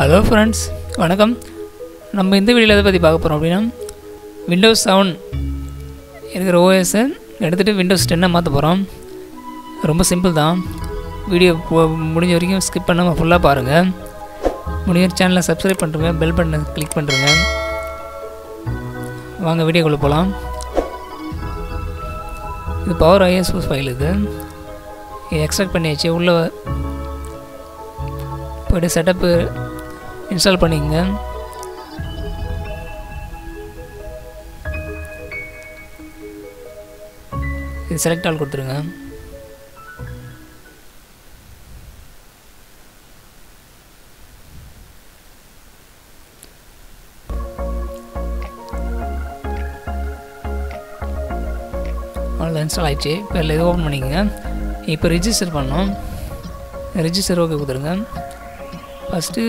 Hello friends வணக்கம். நம்ம இந்த வீடியோவில் எதை பற்றி பார்க்க போகிறோம் அப்படின்னா விண்டோஸ் செவன் இருக்கிற ஓஎஸை எடுத்துகிட்டு விண்டோஸ் டென்னை மாற்ற போகிறோம் ரொம்ப சிம்பிள் தான். வீடியோ முடிஞ்ச வரைக்கும் ஸ்கிப் பண்ணாமல் ஃபுல்லாக பாருங்கள் முடிஞ்ச சேனலை சப்ஸ்கிரைப் பண்ணுறங்க பெல் பட்டனை கிளிக் பண்ணுறங்க வாங்க வீடியோக்குள்ளே போகலாம் இது பவர் ஐஎஸ்ஓ ஃபைல் இது. இது எக்ஸ்ட்ராக்ட் பண்ணியாச்சு. உள்ளே போய்ட்டு செட்டப்பு இன்ஸ்டால் பண்ணிக்கங்க. இது செலக்ட் ஆல் கொடுத்துருங்க. அவ்வளோ இன்ஸ்டால் ஆயிடுச்சு. இப்போ இல்லை இது ஓப்பன் பண்ணிக்கோங்க. இப்போ ரிஜிஸ்டர் பண்ணோம் ரிஜிஸ்டர் ஓகே கொடுத்துருங்க. ஃபஸ்ட்டு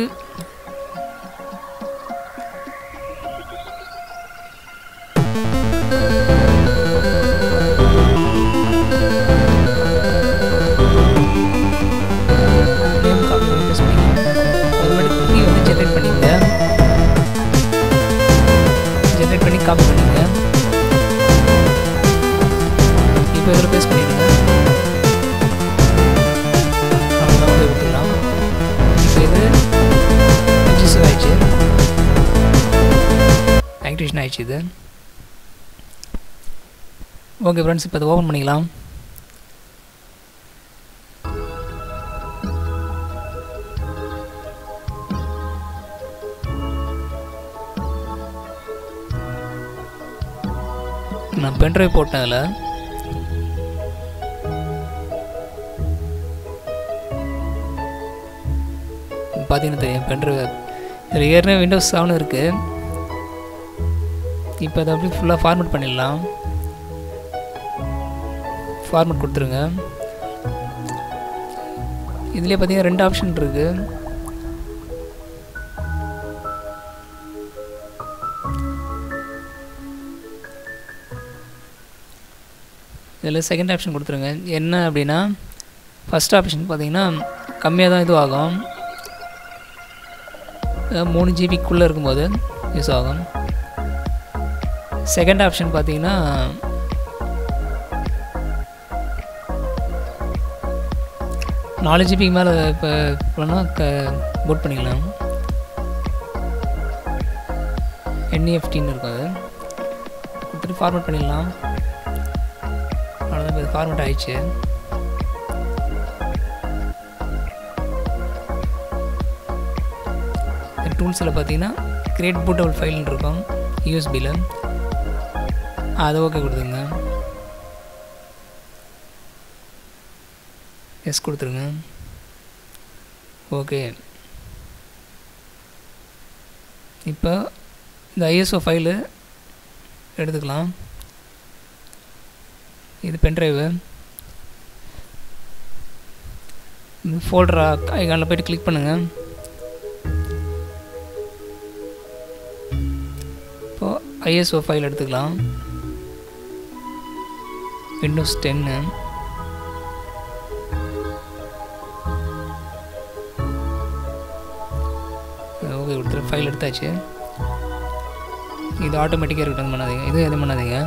ஆக்டிவேஷன் ஆயிடுச்சு இது ஓகே ஃப்ரெண்ட்ஸ் இப்போ அதை ஓப்பன் பண்ணிக்கலாம். நான் பென்ட்ரைவ் போட்டேன் அதில் பார்த்தீங்கன்னா தெரியும் பென்ட்ரைவ் இதில் ஏற்கனவே விண்டோஸ் செவன் இருக்குது இப்போ அதை அப்படியே ஃபுல்லாக ஃபார்மேட் பண்ணிடலாம். ஃபார்மேட் கொடுத்துருங்க. இதுலேயே பார்த்தீங்கன்னா ரெண்டு ஆப்ஷன் இருக்குது இதில் செகண்ட் ஆப்ஷன் கொடுத்துருங்க. என்ன அப்படின்னா ஃபஸ்ட் ஆப்ஷன் பார்த்தீங்கன்னா கம்மியாக தான் இதுவாகும் மூணு ஜிபிக்குள்ளே இருக்கும்போது யூஸ் ஆகும். செகண்ட் ஆப்ஷன் பார்த்தீங்கன்னா நாலு ஜிபிக்கு மேலே இப்போ பண்ணால் க போட் பண்ணிக்கலாம். என்இஎஃப்டின்னு இருக்கும் அது. கொடுத்துட்டு ஃபார்மேட் பண்ணிடலாம். அவ்வளோதான் இப்போ ஃபார்மேட் ஆயிடுச்சு. டூல்ஸில் பார்த்தீங்கன்னா கிரியேட் பூட்டபிள் ஃபைல்னு இருக்கும் யூஎஸ்பியில் அது ஓகே கொடுத்துங்க எஸ் கொடுத்துருங்க. ஓகே இப்போ இந்த ஐஎஸ்ஓ ஃபைலு எடுத்துக்கலாம். இது பென்ட்ரைவு இந்த ஃபோல்டரா ஐகானில் போய்ட்டு கிளிக் பண்ணுங்கள் இப்போது ஐஎஸ்ஓ ஃபைல் எடுத்துக்கலாம். விண்டோஸ் டென்னு ஓகே கொடுத்துரு ஃபைல் எடுத்தாச்சு. இது ஆட்டோமேட்டிக்காக இருக்கட்டும் பண்ணாதீங்க. இது எதுவும் பண்ணாதீங்க.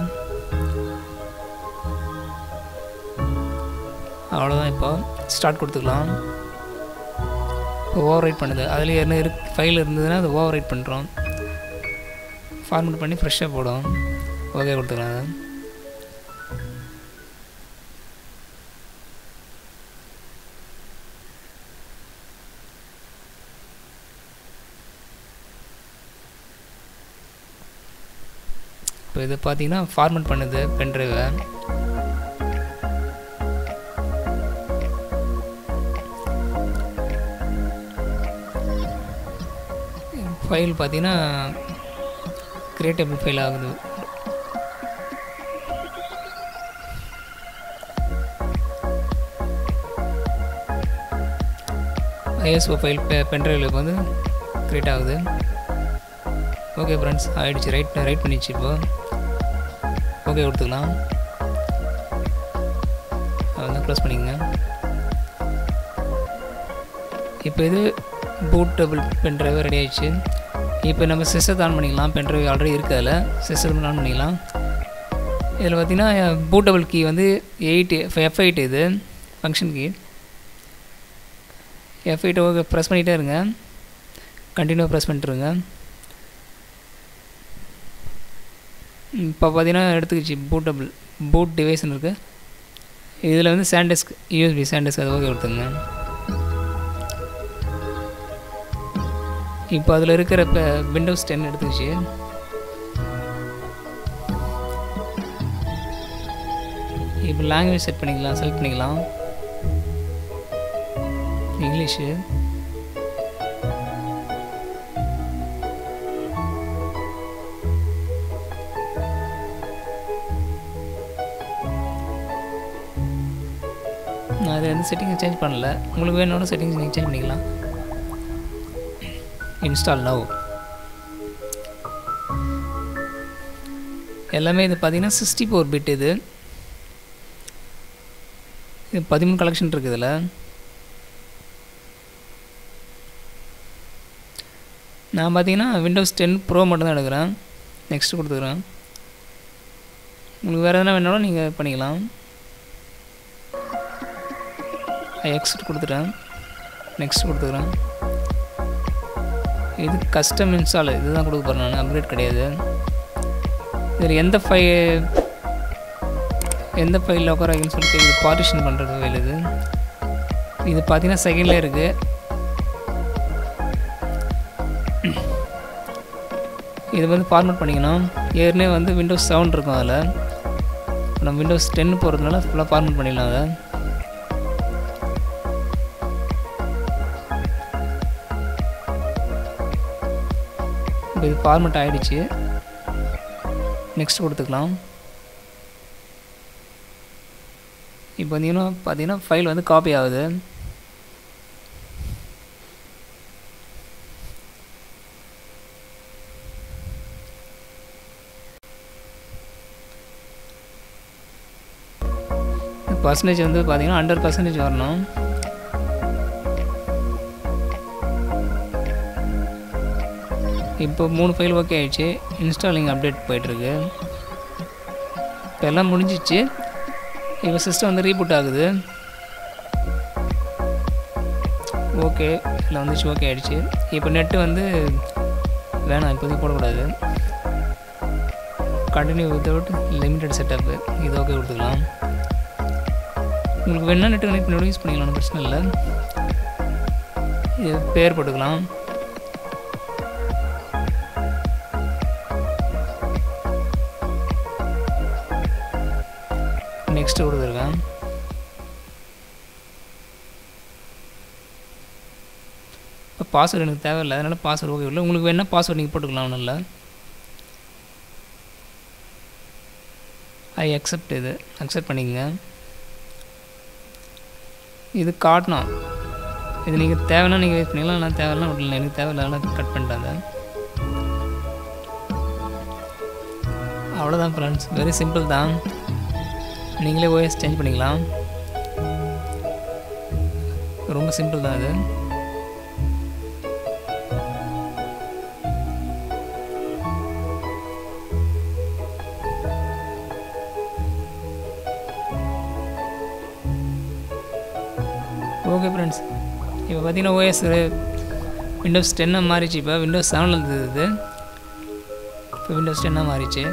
அவ்வளோதான் இப்போ. ஸ்டார்ட் கொடுத்துக்கலாம். ஓவர் ரைட் பண்ணுது. அதில் என்ன இரு ஃபைல் இருந்ததுன்னா அது ஓவர் ரைட் பண்ணுறோம் ஃபார்மேட் பண்ணி ஃப்ரெஷ்ஷாக போடும். ஓகே கொடுத்துக்கலாம். இப்போ இது பார்த்தீங்கன்னா ஃபார்மேட் பண்ணுது பென்ட்ரைவை ஃபைல் பார்த்தீங்கன்னா கிரியேட்டபிள் ஃபைல் ஆகுது. ஐஎஸ்ஓ ஃபைல் பெ பென்ட்ரைவில் வந்து க்ரியேட் ஆகுது. ஓகே ஃப்ரெண்ட்ஸ் ஆகிடுச்சு ரைட் ரைட் பண்ணிச்சு இப்போ. ஓகே கொடுத்துக்கலாம். வந்து க்ளோஸ் பண்ணிக்கோங்க. இப்போ இது பூட்டபிள் பென் ட்ரைவ் ரெடி ஆயிடுச்சு. இப்போ நம்ம சிஸ்டத்தை ஆன் பண்ணிக்கலாம். பென் ட்ரைவ் ஆல்ரெடி இருக்குது அதில். சிஸ்டத்தை ஆன் பண்ணிக்கலாம். இதில் பார்த்தீங்கன்னா பூட்டபிள் கீ வந்து எயிட் எஃப் எயிட் இது function key F eight okay press பண்ணிகிட்டே இருங்க. கண்டினியூ ப்ரெஸ் பண்ணிட்டுருங்க இப்போ பார்த்தீங்கன்னா எடுத்துக்கிச்சு பூட்டபிள் பூட் டிவைஸ்னு இருக்குது இதில் வந்து சாண்டஸ்க் யூஎஸ்பி சாண்டஸ்க் அது ஓகே கொடுத்துங்க இப்போ அதில் இருக்கிற இப்போ விண்டோஸ் டென் எடுத்துக்கிச்சு. இப்போ லாங்குவேஜ் செட் பண்ணிக்கலாம் செலக்ட் பண்ணிக்கலாம். இங்கிலீஷு நான் வந்து செட்டிங்ஸ் சேஞ்ச் பண்ணல. உங்களுக்கு வேணும்னா செட்டிங்ஸ் நீங்கள் சேஞ்ச் பண்ணிக்கலாம். இன்ஸ்டால் நவ் எல்லாமே இது பார்த்தீங்கன்னா சிக்ஸ்டி ஃபோர் பிட் இது. இது பதிமூணு கலெக்ஷன் இருக்குது இதில். நான் பார்த்தீங்கன்னா விண்டோஸ் டென் ப்ரோ மட்டும் தான் எடுக்கிறேன். நெக்ஸ்ட் கொடுத்துக்குறேன். உங்களுக்கு வேறு எதனா வேணாலும் நீங்கள் பண்ணிக்கலாம். எக்ஸிட் கொடுத்துட்டேன். நெக்ஸ்ட் கொடுத்துக்கிறேன். இது கஸ்டம் இன்ஸ்டால் இதுதான் கொடுக்க போகிறேன் நான் அப்கிரேட் கிடையாது. இதில் எந்த ஃபை எந்த ஃபைலில் உட்கார வைக்கணும்னு சொல்லிட்டு இது பார்ட்டிஷன் பண்ணுறது ஃபைல் இது. இது பார்த்தீங்கன்னா செகண்ட்லேயே இருக்குது இது வந்து ஃபார்மேட் பண்ணிக்கணும். ஏற்கனவே வந்து விண்டோஸ் செவன் இருக்கும் அதில். நம்ம விண்டோஸ் டென் போகிறதுனால ஃபுல்லாக ஃபார்மேட் பண்ணிடலாம் அதை. இப்போ இது ஃபார்மேட் ஆகிடுச்சு நெக்ஸ்ட் கொடுத்துக்கலாம். இப்போ பார்த்தீங்கன்னா பார்த்தீங்கன்னா ஃபைல் வந்து காப்பி ஆகுது. பர்சன்டேஜ் வந்து பார்த்தீங்கன்னா ஹண்ட்ரட் பர்சன்டேஜ் வரணும். இப்போ மூணு ஃபைல் ஓகே ஆகிடுச்சு இன்ஸ்டாலிங் அப்டேட் போயிட்டுருக்கு. இப்போ எல்லாம் முடிஞ்சிச்சு. இப்போ சிஸ்டம் வந்து ரீபூட் ஆகுது. ஓகே இல்லை வந்துச்சு ஓகே ஆகிடுச்சு இப்போ நெட்டு வந்து வேணாம் இப்போதைக்கு போடக்கூடாது. கண்டினியூ வித்தவுட் லிமிட்டட் செட்டப்பு இது ஓகே கொடுத்துக்கலாம். உங்களுக்கு வேணால் நெட்டு கனெக்ட் பண்ணி யூஸ் பண்ணிக்கலாம் ஒன்றும் பிரச்சனை இல்லை. இது பேர் போட்டுக்கலாம். நெக்ஸ்ட் கொடுத்துருக்கேன். இப்போ பாஸ்வேர்டு எனக்கு தேவையில்லை அதனால் பாஸ்வேர்டு ஓகே இல்லை. உங்களுக்கு வேணால் பாஸ்வேர்டு நீங்கள் போட்டுக்கலாம் இல்லை. ஐ அக்செப்ட் இது. அக்செப்ட் பண்ணிக்கங்க. இது காட்டணும். இது நீங்கள் தேவைன்னா நீங்கள் யூஸ் பண்ணிக்கலாம் நான் தேவையில்லாம் விடல எனக்கு தேவையில்லை கட் பண்ணிட்டாங்க அவ்வளோதான் ஃப்ரெண்ட்ஸ் வெரி சிம்பிள் தான். நீங்களே ஓஎஸ் சேஞ்ச் பண்ணிக்கலாம் ரொம்ப சிம்பிள் தான் அது. ஓகே ஃப்ரெண்ட்ஸ் இப்போ பார்த்தீங்கன்னா ஓஎஸ் விண்டோஸ் டென்னாக மாறிச்சு. இப்போ விண்டோஸ் செவனில் இருந்தது இது. இப்போ விண்டோஸ் டென்னாக மாறிச்சு.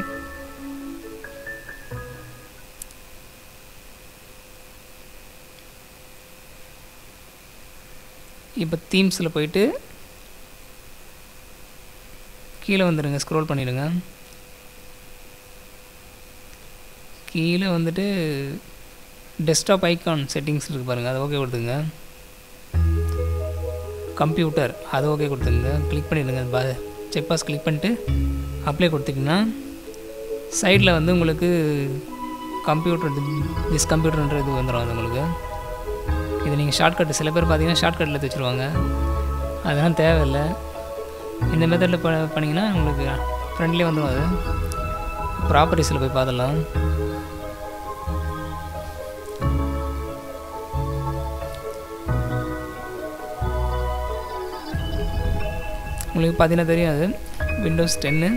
இப்போ தீம்ஸில் போயிட்டு கீழே வந்துடுங்க ஸ்க்ரோல் பண்ணிவிடுங்க கீழே வந்துட்டு டெஸ்க்டாப் ஐக்கான் செட்டிங்ஸ் இருக்குது பாருங்கள் அதை ஓகே கொடுத்துங்க கம்ப்யூட்டர் அது ஓகே கொடுத்துருங்க கிளிக் பண்ணிவிடுங்க பா செக் பாஸ் கிளிக் பண்ணிட்டு அப்ளை கொடுத்துட்டிங்கன்னா சைடில் வந்து உங்களுக்கு கம்ப்யூட்டர் திஸ் கம்ப்யூட்டர்ன்ற இது வந்துடும் அது உங்களுக்கு. இது நீங்கள் ஷார்ட்கட் சில பேர் பார்த்தீங்கன்னா ஷார்ட்கட்டில் எடுத்து வச்சுருவாங்க. அதெல்லாம் தேவையில்லை. இந்த மெத்தடில் ப பண்ணிங்கன்னா உங்களுக்கு ஃப்ரெண்ட்லேயே வந்துடும் அது. ப்ராப்பர்ட்டிஸில் போய் பார்த்துடலாம் உங்களுக்கு பார்த்தீங்கன்னா தெரியும் அது. விண்டோஸ் டென்னு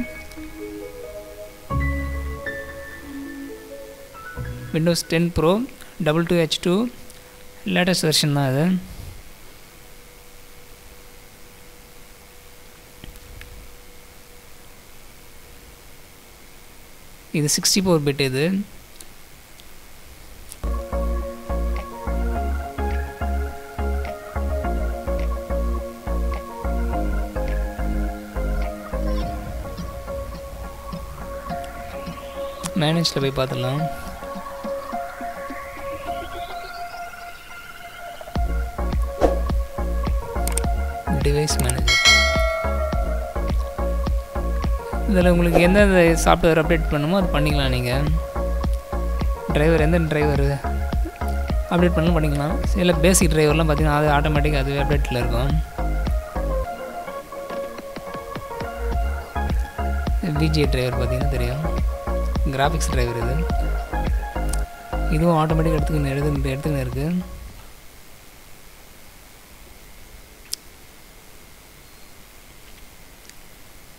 Windows ten pro double two H two latest version தான் அது. இது சிக்ஸ்டி ஃபோர் பிட் இது மேனேஜில் போய் பார்த்துடலாம். டிவைஸ் மேனேஜர் இதில் உங்களுக்கு எந்தெந்த சாஃப்ட்வேர் அப்டேட் பண்ணுமோ அது பண்ணிக்கலாம் நீங்கள் டிரைவர் எந்த டிரைவர் அப்டேட் பண்ணலாம் பண்ணிக்கலாம். சில பேசிக் டிரைவர்லாம் பார்த்தீங்கன்னா அது ஆட்டோமேட்டிக் அதுவே அப்டேட்டில் இருக்கும். விஜே டிரைவர் பார்த்தீங்கன்னா தெரியும். கிராஃபிக்ஸ் டிரைவர் இது. இதுவும் ஆட்டோமேட்டிக் எடுத்துக்கின்னு எடுத்து எடுத்துக்கின்னு இருக்குது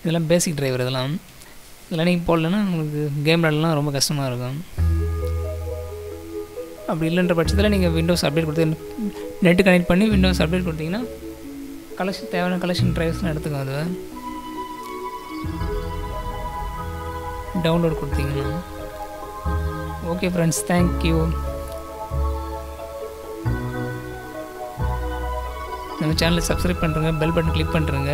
இதெல்லாம் பேசிக் டிரைவர் இதெல்லாம். இதெல்லாம் நீங்கள் போடலன்னா உங்களுக்கு கேம் விளாட்லாம் ரொம்ப கஷ்டமாக இருக்கும். அப்படி இல்லைன்ற பட்சத்தில் நீங்கள் விண்டோஸ் அப்டேட் கொடுத்து நெட்டு கனெக்ட் பண்ணி விண்டோஸ் அப்டேட் கொடுத்தீங்கன்னா கலெக்ஷன் தேவையான கலெக்ஷன் ட்ரைவர்ஸ்லாம் எடுத்துக்கும் அது டவுன்லோட் கொடுத்தீங்கன்னா. ஓகே ஃப்ரெண்ட்ஸ் தேங்க்யூ நம்ம சேனலை சப்ஸ்கிரைப் பண்ணுறங்க பெல் பட்டன் கிளிக் பண்ணுறங்க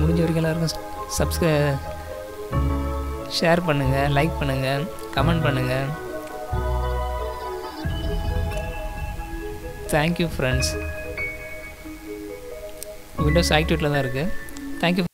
முடிஞ்ச வரைக்கும் எல்லாருக்கும் சப்ஸ்கிரை ஷேர் பண்ணுங்கள் லைக் பண்ணுங்கள் கமெண்ட் பண்ணுங்கள் தேங்க்யூ ஃப்ரெண்ட்ஸ் விண்டோஸ் ஆக்டிவேட்டில் தான் இருக்குது தேங்க்யூ